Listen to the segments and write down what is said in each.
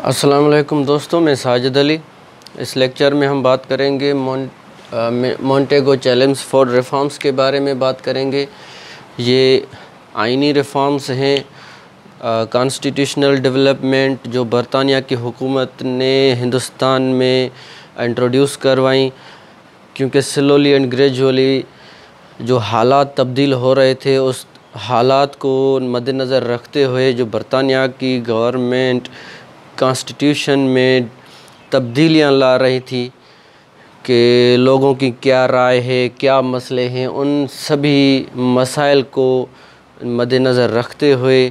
वालेकुम दोस्तों, मैं साजिद अली। इस लेक्चर में हम बात करेंगे मोन्टेगो चैलेंज फॉर रिफॉर्म्स के बारे में बात करेंगे। ये आइनी रिफॉर्म्स हैं कॉन्स्टिट्यूशनल डेवलपमेंट जो बरतानिया की हुकूमत ने हिंदुस्तान में इंट्रोड्यूस करवाई, क्योंकि स्लोली एंड ग्रेजुअली जो हालात तब्दील हो रहे थे, उस हालात को मद्देनज़र रखते हुए जो बरतानिया की गवर्नमेंट कॉन्स्टिट्यूशन में तब्दीलियाँ ला रही थी कि लोगों की क्या राय है, क्या मसले हैं, उन सभी मसाइल को मद्देनज़र रखते हुए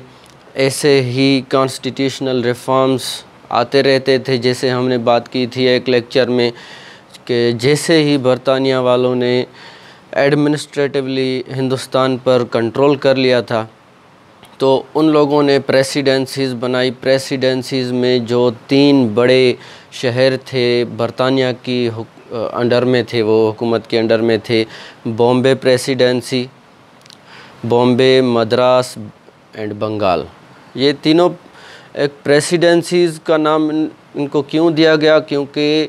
ऐसे ही कॉन्स्टिट्यूशनल रिफॉर्म्स आते रहते थे, जैसे हमने बात की थी एक लेक्चर में कि जैसे ही बरतानिया वालों ने एडमिनिस्ट्रेटिवली हिंदुस्तान पर कंट्रोल कर लिया था तो उन लोगों ने प्रेसिडेंसीज़ बनाई। प्रेसिडेंसीज़ में जो तीन बड़े शहर थे बरतानिया की अंडर में थे वो हुकूमत के अंडर में थे बॉम्बे प्रेसिडेंसी बॉम्बे मद्रास एंड बंगाल। ये तीनों एक प्रेसिडेंसीज़ का नाम इन, इनको क्यों दिया गया? क्योंकि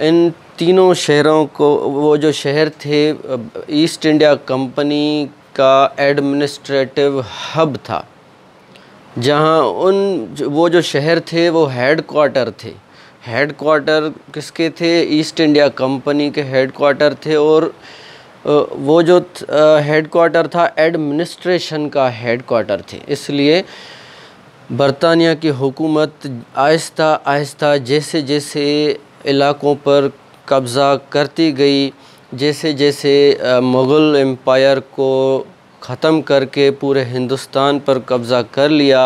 इन तीनों शहरों को वो जो शहर थे ईस्ट इंडिया कंपनी का एडमिनिस्ट्रेटिव हब था। जहाँ उन वो जो शहर थे, वो हेड क्वार्टर थे। हेड क्वार्टर किसके थे? ईस्ट इंडिया कंपनी के हेड क्वार्टर थे और वो जो हेड क्वार्टर था एडमिनिस्ट्रेशन का हेड क्वार्टर थे। इसलिए बरतानिया की हुकूमत आहिस्ता आहिस्ता जैसे जैसे इलाक़ों पर कब्ज़ा करती गई, जैसे जैसे मुग़ल एम्पायर को ख़त्म करके पूरे हिंदुस्तान पर कब्ज़ा कर लिया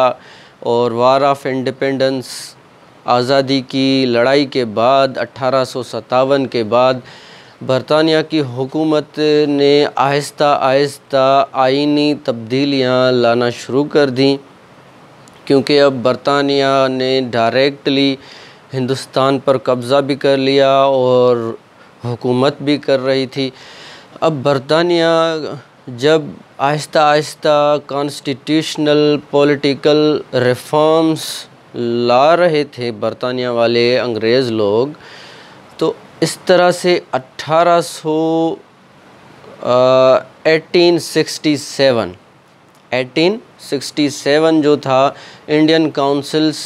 और वार ऑफ़ इंडिपेंडेंस आज़ादी की लड़ाई के बाद अट्ठारह के बाद, बरतानिया की हुकूमत ने आहिस्ता आहिस्ता आइनी तब्दीलियाँ लाना शुरू कर दी, क्योंकि अब बरतानिया ने डायरेक्टली हिंदुस्तान पर कब्ज़ा भी कर लिया और हुकूमत भी कर रही थी। अब बरतानिया जब Aahista Aahista constitutional political reforms ला रहे थे बरतानिया वाले अंग्रेज़ लोग। तो इस तरह से अट्ठारह सौ eighteen sixty seven eighteen sixty seven जो था इंडियन काउंसिल्स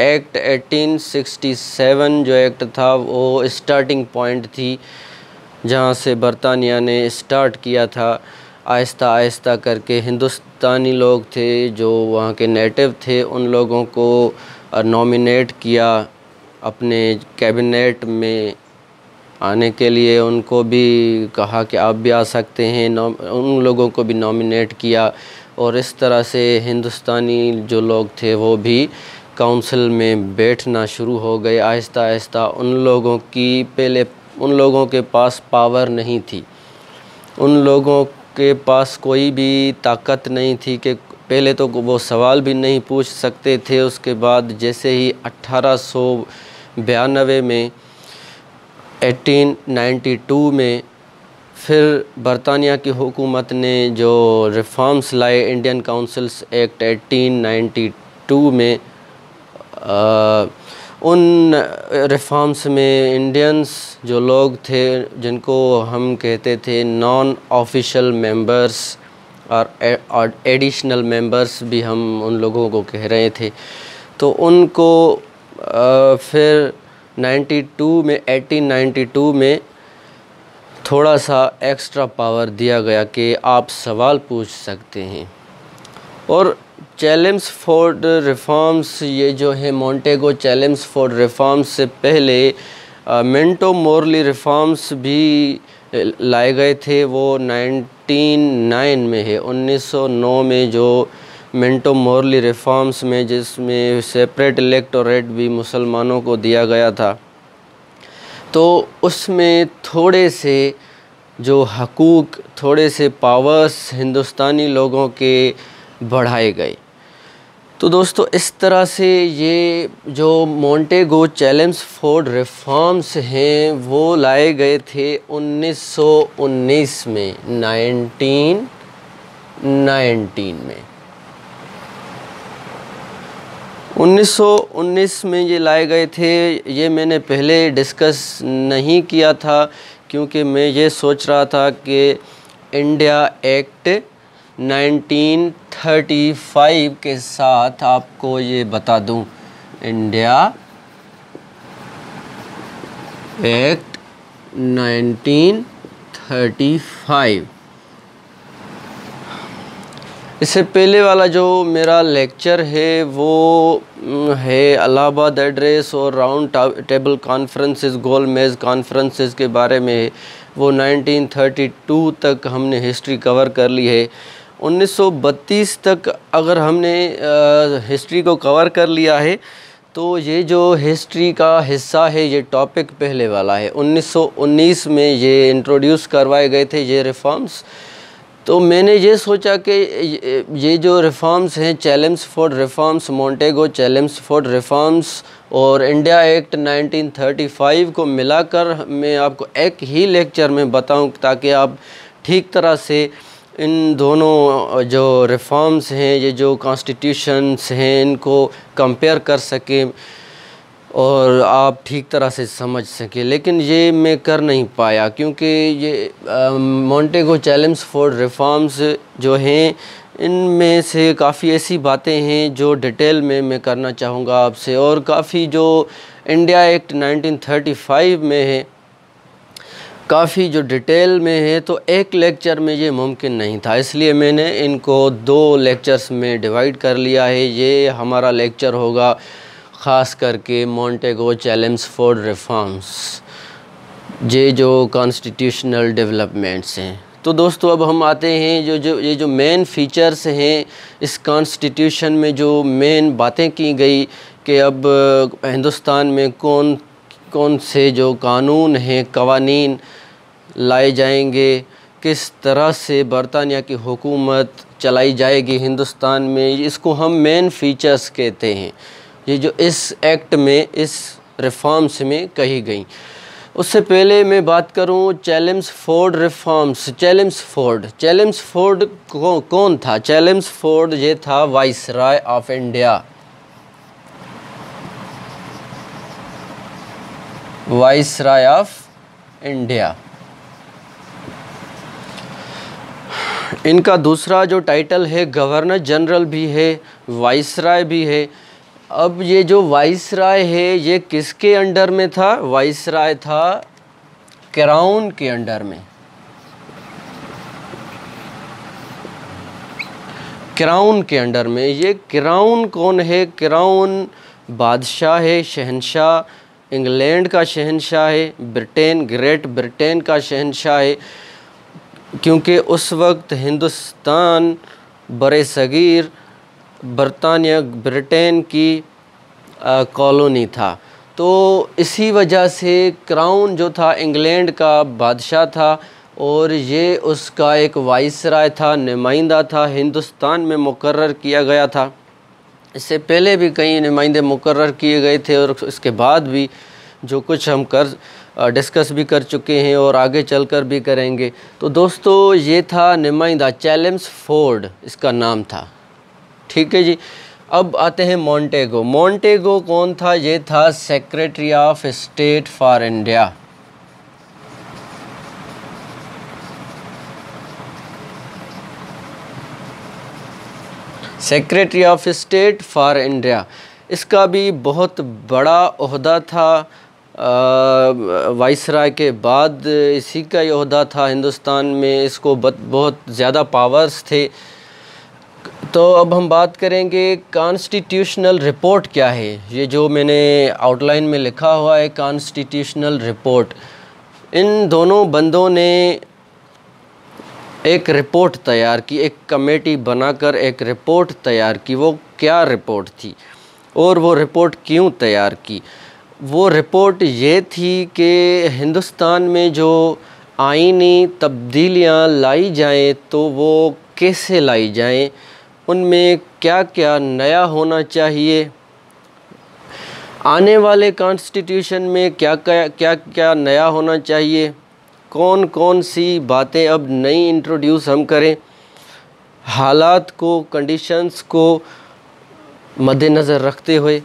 एक्ट 1867 जो एक्ट था, वो स्टार्टिंग पॉइंट थी, जहाँ से बरतानिया ने स्टार्ट किया था। आहिस्ता आहिस्ता करके हिंदुस्तानी लोग थे जो वहाँ के नेटिव थे, उन लोगों को नॉमिनेट किया अपने कैबिनेट में आने के लिए। उनको भी कहा कि आप भी आ सकते हैं उन लोगों को भी नॉमिनेट किया। और इस तरह से हिंदुस्तानी जो लोग थे, वो भी काउंसिल में बैठना शुरू हो गए। आहिस्ता आहिस्ता उन लोगों की, पहले उन लोगों के पास पावर नहीं थी। उन लोगों के पास कोई भी ताकत नहीं थी कि पहले तो वो सवाल भी नहीं पूछ सकते थे। उसके बाद जैसे ही अट्ठारह में 1892 में फिर बरतानिया की हुकूमत ने जो रिफॉर्म्स लाए इंडियन काउंसिल्स एक्ट 1892 में उन रिफॉर्म्स में इंडियंस जो लोग थे जिनको हम कहते थे नॉन ऑफिशियल मेंबर्स और एडिशनल मेंबर्स भी हम उन लोगों को कह रहे थे। तो उनको आ, फिर 92 में 1892 में थोड़ा सा एक्स्ट्रा पावर दिया गया कि आप सवाल पूछ सकते हैं। और चैलेंज फॉर रिफॉर्म्स, ये जो है मोन्टेगो चैलेंज फॉर रिफॉर्म्स से पहले मिंटो मोरली रिफॉर्म्स भी लाए गए थे। वो 1909 में है 1909 में जो मिंटो मोरली रिफॉर्म्स में, जिसमें सेपरेट इलेक्टोरेट भी मुसलमानों को दिया गया था। तो उसमें थोड़े से जो हकूक़, थोड़े से पावर्स हिंदुस्तानी लोगों के बढ़ाए गए। तो दोस्तों, इस तरह से ये जो मोन्टेगो चैलेंज फॉर रिफॉर्म्स हैं, वो लाए गए थे 1919 में 1919 में। 1919 में ये लाए गए थे, ये मैंने पहले डिस्कस नहीं किया था, क्योंकि मैं ये सोच रहा था कि इंडिया एक्ट 1935 के साथ आपको ये बता दूँ, इंडिया एक्ट 1935 इससे पहले वाला जो मेरा लेक्चर है, वो है अलाहाबाद एड्रेस और राउंड टेबल कॉन्फ्रेंसेस, गोल मेज़ कॉन्फ्रेंसेस के बारे में वो 1932 तक हमने हिस्ट्री कवर कर ली है। 1932 तक अगर हमने हिस्ट्री को कवर कर लिया है तो ये जो हिस्ट्री का हिस्सा है, ये टॉपिक पहले वाला है। 1919 में ये इंट्रोड्यूस करवाए गए थे ये रिफॉर्म्स तो मैंने ये सोचा कि ये जो रिफॉर्म्स हैं Chelmsford reforms Montagu Chelmsford reforms और इंडिया एक्ट 1935 को मिलाकर मैं आपको एक ही लेक्चर में बताऊँ ताकि आप ठीक तरह से इन दोनों जो रिफॉर्म्स हैं, ये जो कॉन्स्टिट्यूशंस हैं, इनको कंपेयर कर सकें और आप ठीक तरह से समझ सकें। लेकिन ये मैं कर नहीं पाया क्योंकि ये मोन्टेगो फॉर रिफॉर्म्स जो हैं, इनमें से काफ़ी ऐसी बातें हैं जो डिटेल में मैं करना चाहूँगा आपसे। और काफ़ी जो इंडिया एक्ट 1935 में है काफ़ी जो डिटेल में है तो एक लेक्चर में ये मुमकिन नहीं था। इसलिए मैंने इनको दो लेक्चर्स में डिवाइड कर लिया है। ये हमारा लेक्चर होगा ख़ास करके मोन्टेगो चैलेंज फॉर रिफॉर्म्स ये जो कॉन्स्टिट्यूशनल डेवलपमेंट्स हैं। तो दोस्तों, अब हम आते हैं, जो जो, ये जो मेन फ़ीचर्स हैं, इस कॉन्स्टिट्यूशन में जो मेन बातें की गई कि अब हिंदुस्तान में कौन कौन से जो कानून हैं, कवानीन लाए जाएँगे, किस तरह से बरतानिया की हुकूमत चलाई जाएगी हिंदुस्तान में, इसको हम मेन फ़ीचर्स कहते हैं। ये जो इस एक्ट में, इस रिफॉर्म्स में कही गई। उससे पहले मैं बात करूँ Chelmsford reforms Chelmsford Chelmsford कौन था? चैलेंज फोर्ड ये था viceroy of India viceroy of India इनका दूसरा जो टाइटल है गवर्नर जनरल भी है वाइस राय भी है। अब ये जो वाइस राय है, ये किसके अंडर में था? वाइस राय था क्राउन के अंडर में। क्राउन के अंडर में। ये क्राउन कौन है? क्राउन बादशाह है, शहनशाह। इंग्लैंड का शहनशाह है, ब्रिटेन, ग्रेट ब्रिटेन का शहनशाह है, क्योंकि उस वक्त हिंदुस्तान बर सग़ीर बरतानिया, ब्रिटेन की कॉलोनी था। तो इसी वजह से क्राउन जो था, इंग्लैंड का बादशाह था और ये उसका एक वाइसराय था, नुमाइंदा था, हिंदुस्तान में मुकर्र किया गया था। इससे पहले भी कई नुमाइंदे मुकर किए गए थे और इसके बाद भी जो कुछ हम कर डिस्कस भी कर चुके हैं और आगे चलकर भी करेंगे। तो दोस्तों, ये था नुमाइंदा चैलेंज फोर्ड, इसका नाम था। ठीक है जी, अब आते हैं मोन्टेगो मोन्टेगो कौन था? ये था secretary of state for India. Secretary of state for India इसका भी बहुत बड़ा अहदा था वाइसराय के बाद इसी का ही अहदा था हिंदुस्तान में। इसको बहुत ज़्यादा पावर्स थे। तो अब हम बात करेंगे कॉन्स्टिट्यूशनल रिपोर्ट क्या है? ये जो मैंने आउटलाइन में लिखा हुआ है कॉन्स्टिट्यूशनल रिपोर्ट इन दोनों बंदों ने एक रिपोर्ट तैयार की, एक कमेटी बनाकर एक रिपोर्ट तैयार की, वो क्या रिपोर्ट थी? और वो रिपोर्ट क्यों तैयार की? वो रिपोर्ट ये थी कि हिंदुस्तान में जो आइनी तब्दीलियाँ लाई जाएँ तो वो कैसे लाई जाएँ? उनमें क्या क्या नया होना चाहिए? आने वाले कॉन्स्टिट्यूशन में क्या क्या क्या क्या नया होना चाहिए? कौन कौन सी बातें अब नई इंट्रोड्यूस हम करें? हालात को कंडीशंस को मद्देनज़र रखते हुए।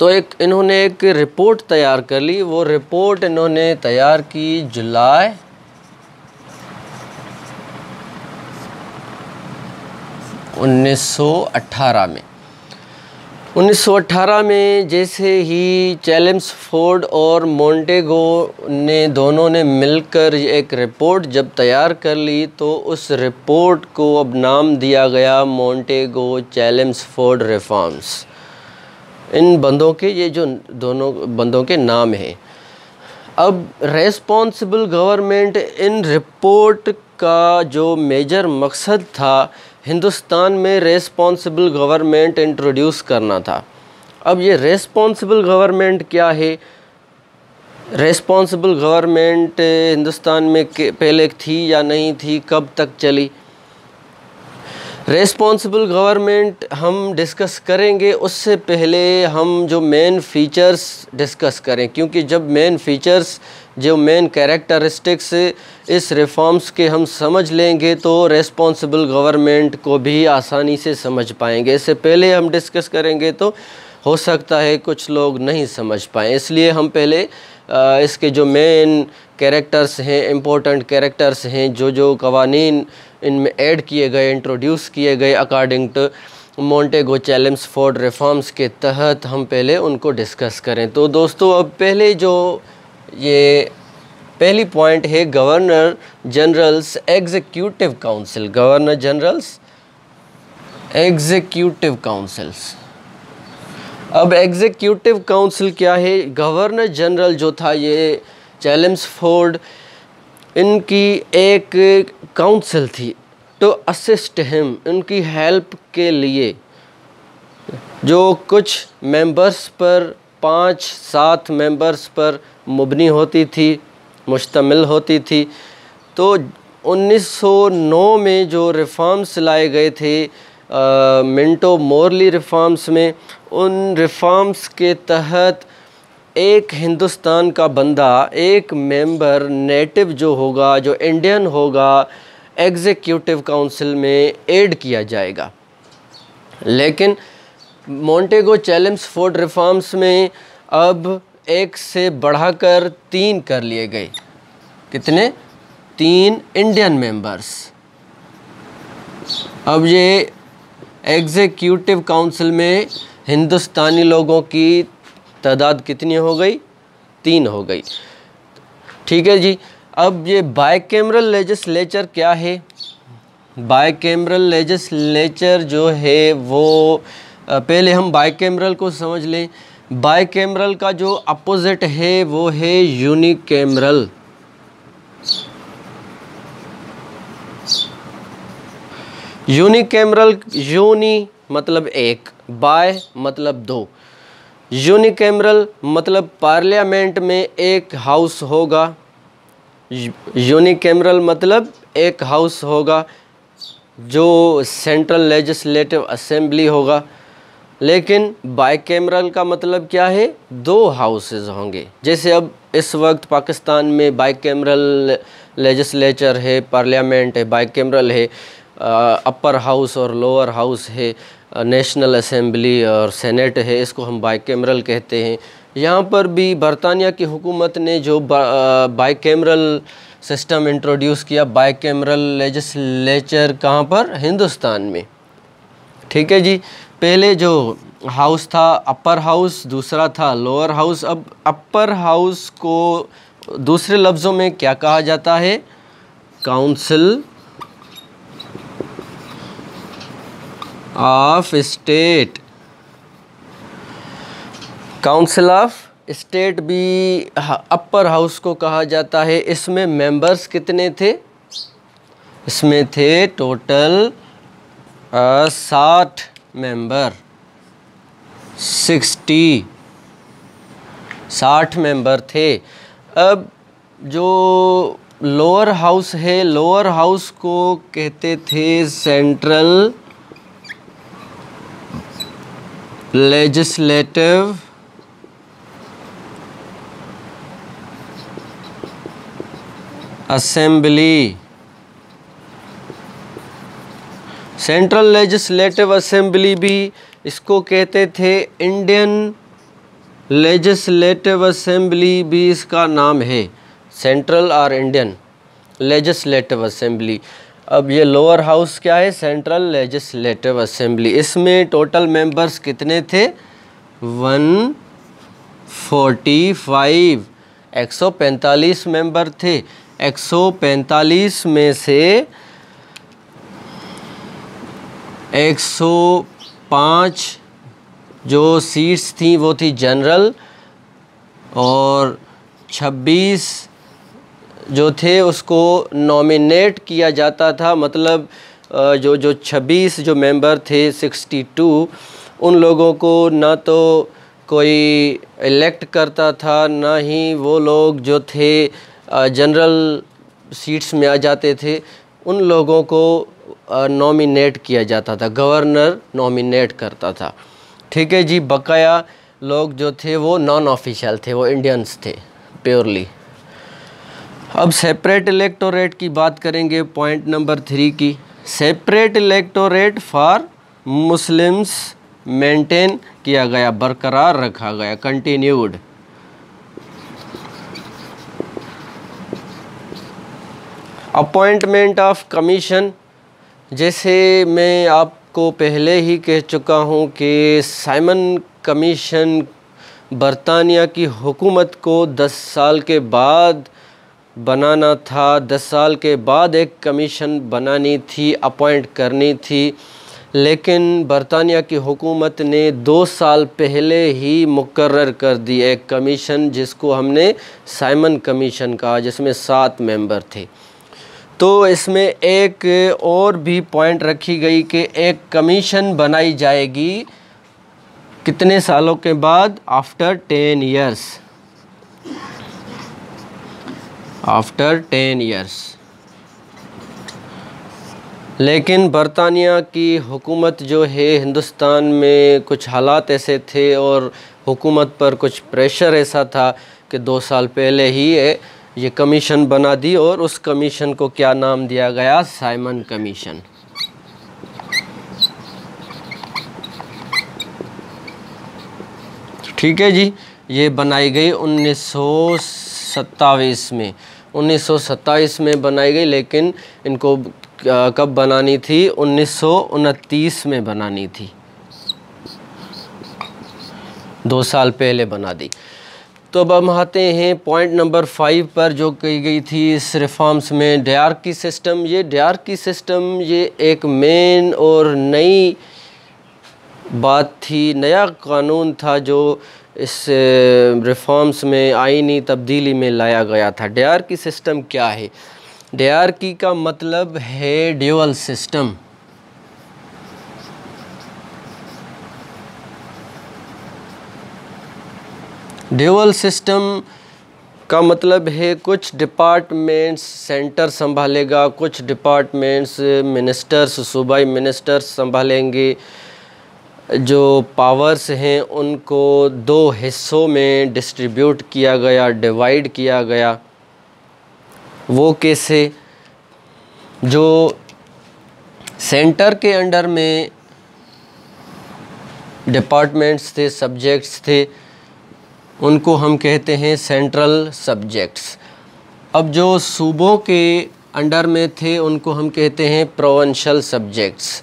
तो एक, इन्होंने एक रिपोर्ट तैयार कर ली। वो रिपोर्ट इन्होंने तैयार की जुलाई। उन्नीस सौ अट्ठारह में। 1918 में जैसे ही चैलेम्स फोर्ड और मोन्टेगो ने दोनों ने मिलकर एक रिपोर्ट जब तैयार कर ली तो उस रिपोर्ट को अब नाम दिया गया मोंटेगो चैलेम्स फोर्ड रिफॉर्म्स। इन बंदों के, ये जो दोनों बंदों के नाम हैं। अब रेस्पॉन्सिबल गवर्नमेंट इन रिपोर्ट का जो मेजर मकसद था हिंदुस्तान में रेस्पॉन्सिबल गवर्नमेंट इंट्रोड्यूस करना था। अब ये रेस्पॉन्सिबल गवर्नमेंट क्या है? रेस्पॉन्सिबल गवर्नमेंट हिंदुस्तान में पहले थी या नहीं थी? कब तक चली? रेस्पॉन्सिबल गवर्नमेंट हम डिस्कस करेंगे, उससे पहले हम जो मेन फ़ीचर्स डिस्कस करें। क्योंकि जब मेन फ़ीचर्स जो मेन कैरेक्टरिस्टिक्स इस रिफॉर्म्स के हम समझ लेंगे तो रेस्पॉन्सिबल गवर्नमेंट को भी आसानी से समझ पाएँगे। इससे पहले हम डिस्कस करेंगे तो हो सकता है कुछ लोग नहीं समझ पाएँ। इसलिए हम पहले इसके जो मेन कैरेक्टर्स हैं इम्पोर्टेंट कैरेक्टर्स हैं जो जो कवानीन इनमें ऐड किए गए इंट्रोड्यूस किए गए according to Montagu Chelmsford reforms के तहत हम पहले उनको डिस्कस करें। तो दोस्तों, अब पहले जो ये पहली पॉइंट है governor general's executive council governor general's executive councils अब एग्जीक्यूटिव काउंसिल क्या है? गवर्नर जनरल जो था ये चैलेम्स फोर्ड इनकी एक काउंसिल थी टू असिस्ट हिम उनकी हेल्प के लिए। जो कुछ मेंबर्स पर, पाँच, सात मेंबर्स पर मुबनी होती थी, मुश्तमिल होती थी। तो 1909 में जो रिफॉर्म्स लाए गए थे मिंटो मोरली रिफॉर्म्स में, उन रिफॉर्म्स के तहत एक हिंदुस्तान का बंदा, एक मेंबर, नेटिव जो होगा, जो इंडियन होगा, एग्जीक्यूटिव काउंसिल में ऐड किया जाएगा। लेकिन मोन्टेगो चैलेम्स फोर्ड रिफॉर्म्स में अब एक से बढ़ाकर तीन कर लिए गए। कितने? तीन इंडियन मेंबर्स। अब ये एग्जीक्यूटिव काउंसिल में हिंदुस्तानी लोगों की तादाद कितनी हो गई? तीन हो गई। ठीक है जी, अब ये बाई कैमरल लेजिस्लेचर क्या है? बाई कैमरल लेजिस्लेचर जो है वो पहले हम बाई कैमरल को समझ लें। बाई कैमरल का जो अपोजिट है वो है unicameral unicameral uni मतलब एक, बाय मतलब दो। यूनिकैमरल मतलब पार्लियामेंट में एक हाउस होगा। यूनिकैमरल मतलब एक हाउस होगा, जो सेंट्रल लेजिस्लेटिव असेंबली होगा। लेकिन बाई कैमरल का मतलब क्या है? दो हाउसेस होंगे। जैसे अब इस वक्त पाकिस्तान में बाई कैमरल लेजिस्लेचर है, पार्लियामेंट है बाई कैमरल है। अपर हाउस और लोअर हाउस है नेशनल असेंबली और सेनेट है, इसको हम बाई कैमरल कहते हैं। यहाँ पर भी बरतानिया की हुकूमत ने जो बाई कैमरल सिस्टम इंट्रोड्यूस किया बाई कैमरल लेजिस्लेचर कहाँ पर? हिंदुस्तान में। ठीक है जी? पहले जो हाउस था अपर हाउस दूसरा था लोअर हाउस अब अपर हाउस को दूसरे लफ्ज़ों में क्या कहा जाता है? Council of state council of state भी अपर हाउस को कहा जाता है। इसमें मेंबर्स कितने थे? इसमें थे टोटल साठ मेंबर सिक्सटी साठ मेंबर थे। अब जो लोअर हाउस है लोअर हाउस को कहते थे central legislative. Assembly. Central legislative assembly भी इसको कहते थे. इंडियन लेजिस्लेटिव असेंबली भी इसका नाम है. सेंट्रल और इंडियन लेजिस्लेटिव असेंबली अब ये लोअर हाउस क्या है? सेंट्रल लेजिस्लेटिव असेंबली इसमें टोटल मेंबर्स कितने थे? वन फोर्टी फाइव एक सौ पैंतालीस मेंबर थे। एक सौ पैंतालीस में से एक सौ पाँच जो सीट्स थी वो थी जनरल और छब्बीस जो थे उसको नॉमिनेट किया जाता था। मतलब जो जो 26 जो मेंबर थे 62 उन लोगों को ना तो कोई इलेक्ट करता था, ना ही वो लोग जो थे जनरल सीट्स में आ जाते थे, उन लोगों को नॉमिनेट किया जाता था। गवर्नर नॉमिनेट करता था। ठीक है जी, बकाया लोग जो थे वो नॉन ऑफिशियल थे, वो इंडियंस थे प्योरली अब सेपरेट इलेक्टोरेट की बात करेंगे पॉइंट नंबर थ्री की। Separate electorate for Muslims maintain किया गया, बरकरार रखा गया कंटिन्यूड अपॉइंटमेंट ऑफ़ कमीशन जैसे मैं आपको पहले ही कह चुका हूँ कि साइमन कमीशन बरतानिया की हुकूमत को 10 साल के बाद बनाना था। दस साल के बाद एक कमीशन बनानी थी, अपॉइंट करनी थी। लेकिन बरतानिया की हुकूमत ने दो साल पहले ही मुकर कर दी एक कमीशन, जिसको हमने साइमन कमीशन कहा, जिसमें सात मेंबर थे। तो इसमें एक और भी पॉइंट रखी गई कि एक कमीशन बनाई जाएगी कितने सालों के बाद? After ten years after ten years लेकिन बरतानिया की हुकूमत जो है, हिंदुस्तान में कुछ हालात ऐसे थे और हुकूमत पर कुछ प्रेशर ऐसा था कि दो साल पहले ही ये कमीशन बना दी और उस कमीशन को क्या नाम दिया गया? साइमन कमीशन ठीक है जी, ये बनाई गई उन्नीस सौ सत्ताईस में। उन्नीस सौ सत्ताईस में बनाई गई, लेकिन इनको कब बनानी थी? उन्नीस सौ उनतीस में बनानी थी। दो साल पहले बना दी। तो अब हम आते हैं पॉइंट नंबर फाइव पर, जो कही गई थी इस रिफॉर्म्स में की सिस्टम। ये की सिस्टम, ये एक मेन और नई बात थी, नया कानून था जो इस रिफॉर्म्स में आइनी तब्दीली में लाया गया था। डी की सिस्टम क्या है? डी की का मतलब है ड्यूअल सिस्टम ड्यूअल सिस्टम का मतलब है कुछ डिपार्टमेंट्स सेंटर संभालेगा, कुछ डिपार्टमेंट्स मिनिस्टर्स सूबाई मिनिस्टर्स संभालेंगे। जो पावर्स हैं, उनको दो हिस्सों में डिस्ट्रीब्यूट किया गया डिवाइड किया गया। वो कैसे? जो सेंटर के अंडर में डिपार्टमेंट्स थे सब्जेक्ट्स थे, उनको हम कहते हैं सेंट्रल सब्जेक्ट्स अब जो सूबों के अंडर में थे, उनको हम कहते हैं प्रोवेंशल सब्जेक्ट्स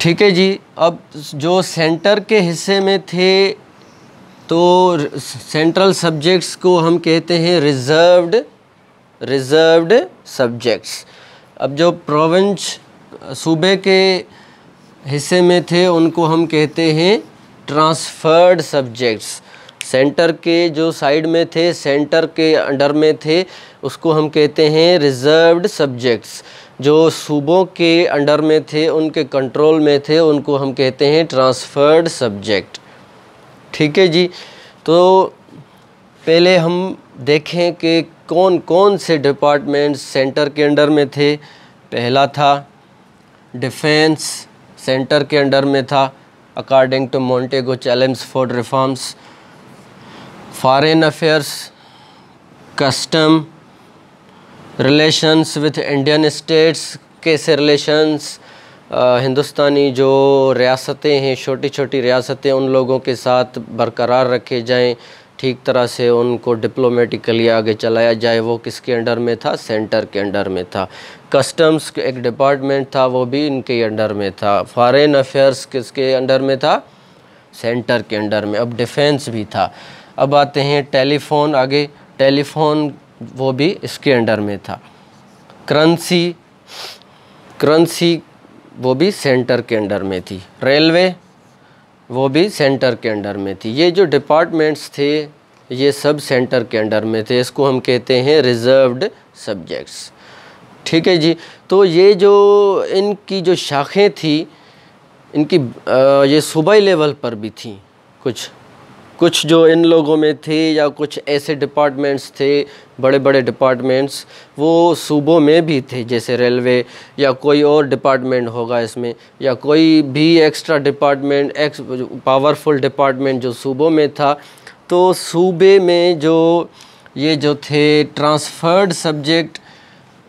ठीक है जी, अब जो सेंटर के हिस्से में थे तो सेंट्रल सब्जेक्ट्स को हम कहते हैं रिज़र्व्ड रिज़र्व्ड सब्जेक्ट्स अब जो प्रोविंस सूबे के हिस्से में थे, उनको हम कहते हैं ट्रांसफ़र्ड सब्जेक्ट्स सेंटर के जो साइड में थे सेंटर के अंडर में थे, उसको हम कहते हैं रिज़र्व्ड सब्जेक्ट्स जो सूबों के अंडर में थे, उनके कंट्रोल में थे, उनको हम कहते हैं ट्रांसफ़र्ड सब्जेक्ट ठीक है जी? तो पहले हम देखें कि कौन कौन से डिपार्टमेंट्स सेंटर के अंडर में थे। पहला था डिफेंस सेंटर के अंडर में था according to Montagu Chelmsford reforms foreign affairs custom relations with Indian states कैसे रिलेशंस हिंदुस्तानी जो रियासतें हैं छोटी छोटी रियासतें उन लोगों के साथ बरकरार रखे जाएँ, ठीक तरह से उनको डिप्लोमेटिकली आगे चलाया जाए, वो किसके अंडर में था? सेंटर के अंडर में था। कस्टम्स एक डिपार्टमेंट था, वो भी इनके अंडर में था। फॉरेन अफेयर्स किसके अंडर में था? सेंटर के अंडर में। अब डिफेंस भी था। अब आते हैं टेलीफोन आगे। टेलीफोन वो भी इसके अंडर में था। करंसी करंसी वो भी सेंटर के अंडर में थी। रेलवे वो भी सेंटर के अंडर में थी। ये जो डिपार्टमेंट्स थे ये सब सेंटर के अंडर में थे। इसको हम कहते हैं रिज़र्व्ड सब्जेक्ट्स ठीक है जी? तो ये जो इनकी जो शाखें थी इनकी आ, ये सूबाई लेवल पर भी थी कुछ। कुछ जो इन लोगों में थे या कुछ ऐसे डिपार्टमेंट्स थे बड़े बड़े डिपार्टमेंट्स वो सूबों में भी थे, जैसे रेलवे या कोई और डिपार्टमेंट होगा इसमें, या कोई भी extra department ex powerful department जो सूबों में था तो सूबे में जो ये जो थे ट्रांसफ़र्ड सब्जेक्ट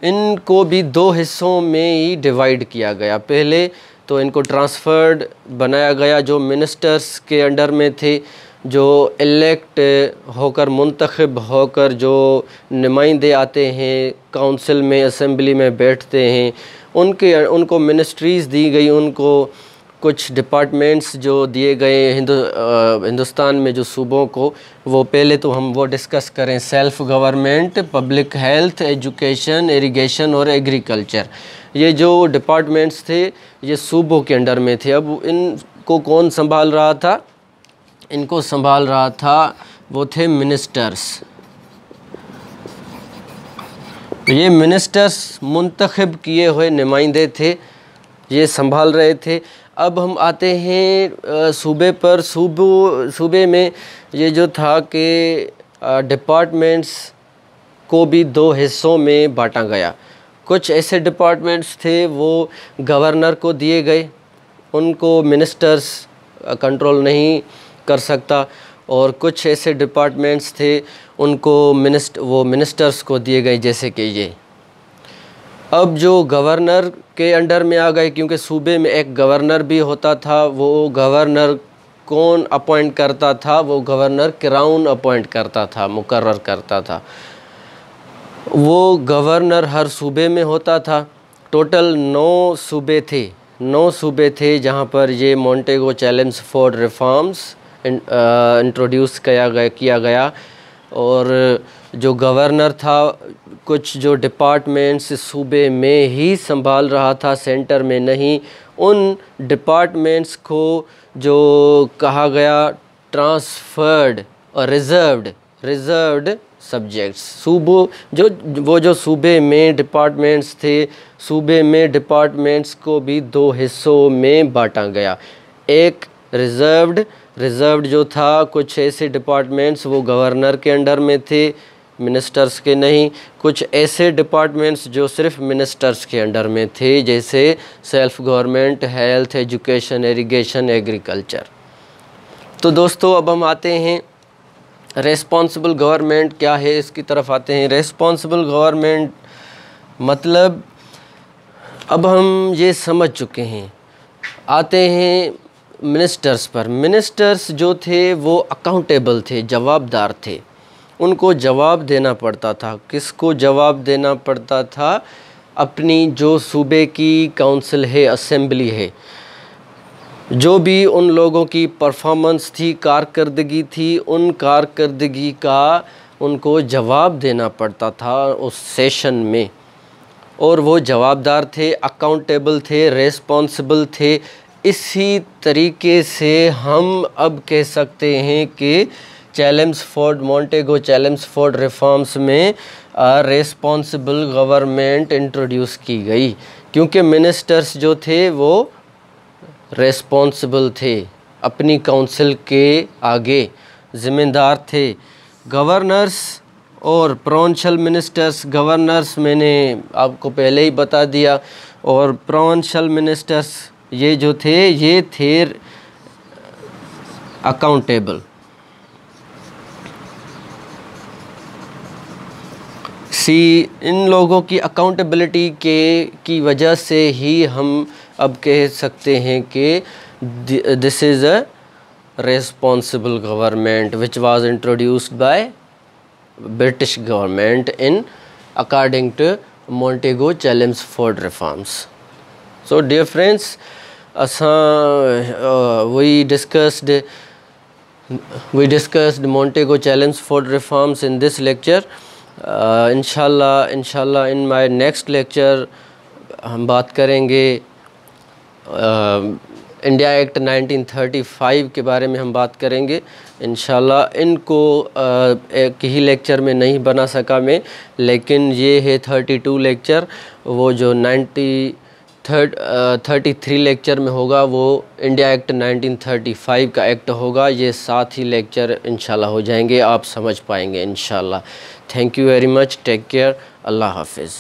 इनको भी दो हिस्सों में ही डिवाइड किया गया। पहले तो इनको ट्रांसफ़र्ड बनाया गया जो मिनिस्टर्स के अंडर में थे जो इलेक्ट होकर मुंतखब होकर जो नुमाइंदे आते हैं काउंसिल में असम्बली में बैठते हैं, उनके, उनको मिनिस्ट्रीज़ दी गई, उनको कुछ डिपार्टमेंट्स जो दिए गए हिंदु हिंदुस्तान में जो सूबों को, वो पहले तो हम वो डिस्कस करें। Self government public health education irrigation और एग्रीकल्चर ये जो डिपार्टमेंट्स थे, ये सूबों के अंडर में थे। अब इनको कौन संभाल रहा था? इनको संभाल रहा था, वो थे मिनिस्टर्स तो ये मिनिस्टर्स मुंतखब किए हुए नुमाइंदे थे, ये संभाल रहे थे। अब हम आते हैं सूबे पर। सूबो, सूबे में ये जो था कि डिपार्टमेंट्स को भी दो हिस्सों में बांटा गया। कुछ ऐसे डिपार्टमेंट्स थे, वो गवर्नर को दिए गए। उनको मिनिस्टर्स कंट्रोल नहीं कर सकता। और कुछ ऐसे डिपार्टमेंट्स थे, उनको मिनिस्ट, वो मिनिस्टर्स को दिए गए, जैसे कि ये। अब जो गवर्नर के अंडर में आ गए, क्योंकि सूबे में एक गवर्नर भी होता था, वो गवर्नर कौन अपॉइंट करता था? वो गवर्नर क्राउन अपॉइंट करता था मुकर्र करता था। वो गवर्नर हर सूबे में होता था। टोटल नौ सूबे थे। नौ सूबे थे जहाँ पर ये Montagu Chelmsford reforms introduce किया गया किया गया। और जो गवर्नर था, कुछ जो डिपार्टमेंट्स सूबे में ही संभाल रहा था सेंटर में नहीं, उन डिपार्टमेंट्स को जो कहा गया ट्रांसफर्ड और रिज़र्व्ड रिज़र्व्ड सब्जेक्ट्स सूबों, जो, वो जो सूबे में डिपार्टमेंट्स थे, सूबे में डिपार्टमेंट्स को भी दो हिस्सों में बांटा गया। एक रिज़र्व्ड रिज़र्व्ड जो था, कुछ ऐसे डिपार्टमेंट्स, वो गवर्नर के अंडर में थे, मिनिस्टर्स के नहीं, कुछ ऐसे डिपार्टमेंट्स जो सिर्फ़ मिनिस्टर्स के अंडर में थे, जैसे self government, health, education, irrigation, agriculture. तो दोस्तों, अब हम आते हैं, रेस्पॉन्सिबल गवर्नमेंट क्या है, इसकी तरफ़ आते हैं। रेस्पॉन्सिबल गवर्नमेंट मतलब अब हम ये समझ चुके हैं। आते हैं मिनिस्टर्स पर। मिनिस्टर्स जो थे, वो अकाउंटेबल थे, जवाबदार थे। उनको जवाब देना पड़ता था। किसको जवाब देना पड़ता था? अपनी जो सूबे की काउंसिल है असम्बली है। जो भी उन लोगों की परफॉर्मेंस थी, कारकर्दगी थी, उन कारकर्दगी का उनको जवाब देना पड़ता था उस सेशन में। और वो जवाबदार थे अकाउंटेबल थे रेस्पॉन्सिबल थे। इसी तरीके से हम अब कह सकते हैं कि Chelmsford Montagu Chelmsford reforms में रेस्पॉन्सिबल गवर्नमेंट इंट्रोड्यूस की गई। क्योंकि मिनिस्टर्स जो थे, वो रेस्पॉन्सिबल थे, अपनी काउंसिल के आगे ज़िम्मेदार थे। गवर्नर्स और प्रोंशल मिनिस्टर्स गवर्नर्स मैंने आपको पहले ही बता दिया। और प्रोंशल मिनिस्टर्स ये जो थे, ये थे अकाउंटेबल सी इन लोगों की अकाउंटेबिलिटी के, की वजह से ही हम अब कह सकते हैं कि this is a responsible government which was introduced by British government in according to Montagu Chelmsford reforms so dear friends अच्छा, असा वही discussed we discussed Montagu Chelmsford reforms in this lecture इनशाला इनशाला इन माय नेक्स्ट लेक्चर हम बात करेंगे India act 1935 के बारे में हम बात करेंगे। इनशाला इनको uh, एक ही लेक्चर में नहीं बना सका मैं लेकिन ये है 32 लेक्चर वो जो 90 थर्ड थर्टी थ्री लेक्चर में होगा, वो इंडिया एक्ट 1935 का एक्ट होगा। ये सात ही लेक्चर इंशाल्लाह हो जाएँगे, आप समझ पाएँगे इंशाल्लाह। Thank you very much take care अल्लाह हाफिज़।